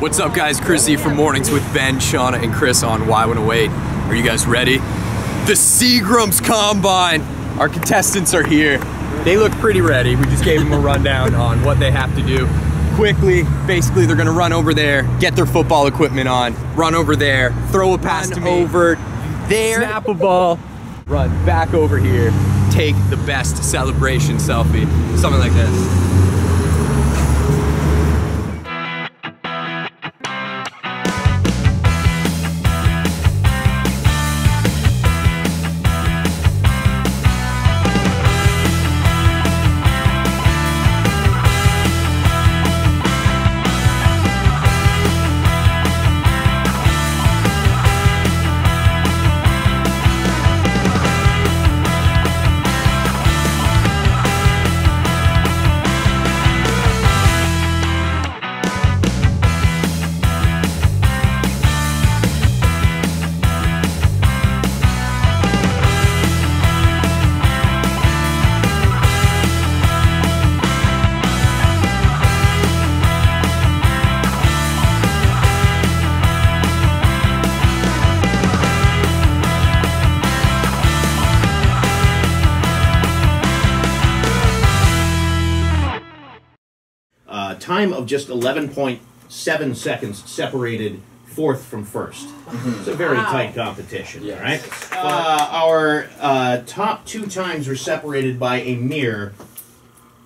What's up, guys? Chrissy from Mornings with Ben, Shawna, and Chris on Y108. Are you guys ready? The Seagrams Combine. Our contestants are here. They look pretty ready. We just gave them a rundown on what they have to do. Quickly, basically, they're gonna run over there, get their football equipment on, run over there, throw a pass to me, over there, snap a ball, run back over here, take the best celebration selfie, something like this. Uh, time of just 11.7 seconds separated fourth from 1st It's a very tight competition, Yes. all right? Uh, our uh, top two times were separated by a mere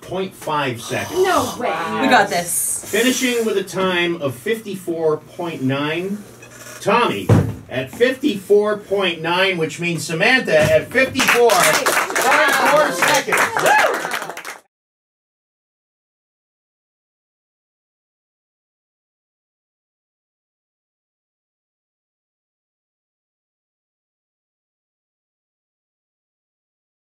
0.5 seconds. No way. We got this. Finishing with a time of 54.9. Tommy at 54.9, which means Samantha at 54.4 seconds.